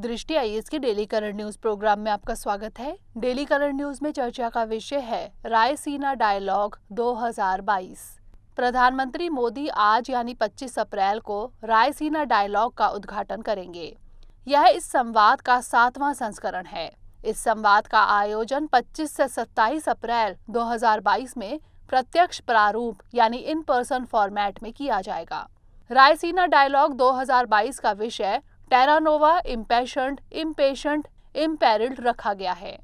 दृष्टि आई के daily current news programme में आपका स्वागत है। डेली करंट न्यूज़ में चर्चा का विषय है रायसीना डायलॉग 2022 प्रधानमंत्री मोदी आज यानी 25 अप्रैल को रायसीना डायलॉग का उद्घाटन करेंगे। यह इस संवाद का सातवां संस्करण है। इस संवाद का आयोजन 25 से 27 अप्रैल 2022 में प्रत्यक्ष प्रारूप यानी इन पर्सन फॉर्मेट में किया जाएगा। रायसीना डायलॉग 2022 का विषय टेरानोवा इम्पेशेंट इम्पेशेंट इम्पेरिल्ड रखा गया है।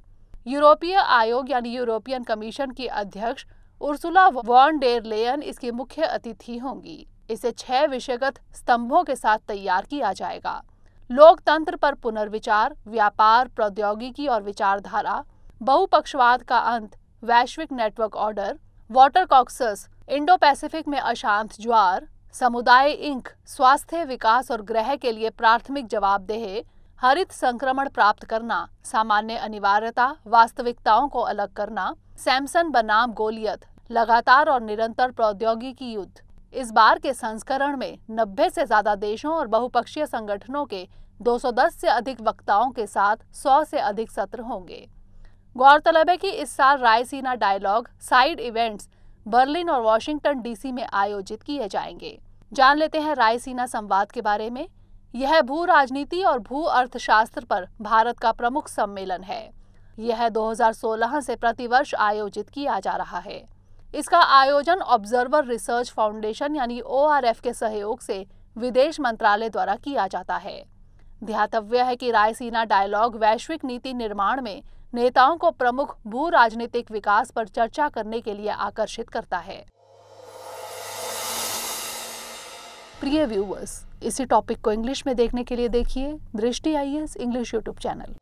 यूरोपीय आयोग यानी यूरोपियन कमीशन की अध्यक्ष उर्सुला वॉन डेर लेयन इसकी मुख्य अतिथि होंगी। इसे छह विषयगत स्तंभों के साथ तैयार किया जाएगा। लोकतंत्र पर पुनर्विचार, व्यापार, प्रौद्योगिकी और विचारधारा, बहुपक्षवाद का अंत, वैश्विक network order, water caucus Indo Pacific में अशांत ज्वार समुदाय इंक, स्वास्थ्य, विकास और ग्रह के लिए प्राथमिक जवाबदेह, हरित संक्रमण प्राप्त करना, सामान्य अनिवार्यता, वास्तविकताओं को अलग करना, सैमसन बनाम गोलियत, लगातार और निरंतर प्रौद्योगिकी युद्ध। इस बार के संस्करण में 90 से ज़्यादा देशों और बहुपक्षीय संगठनों के 210 से अधिक वक्ताओं के साथ 100 से अधिक सत्र होंगे। गौरतलब है कि इस साल Raisina dialogue, side events, Berlin और वॉशिंगटन डीसी में आयोजित किए जाएँगे। जान लेते हैं रायसीना संवाद के बारे में। यह भू राजनीति और भू अर्थशास्त्र पर भारत का प्रमुख सम्मेलन है। यह 2016 से प्रतिवर्ष आयोजित किया जा रहा है। इसका आयोजन ऑब्जर्वर रिसर्च फाउंडेशन यानी ओआरएफ के सहयोग से विदेश मंत्रालय द्वारा किया जाता है। ध्यातव्य है कि रायसीना डायलॉग वैश्विक नीति निर्माण में नेताओं को प्रमुख भू राजनीतिक विकास पर चर्चा करने के लिए आकर्षित करता है। प्रिय व्यूवर्स इसी टॉपिक को इंग्लिश में देखने के लिए देखिए, दृष्टि आई इंग्लिश यूट्यूब चैनल